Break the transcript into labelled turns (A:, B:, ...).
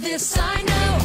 A: this I know.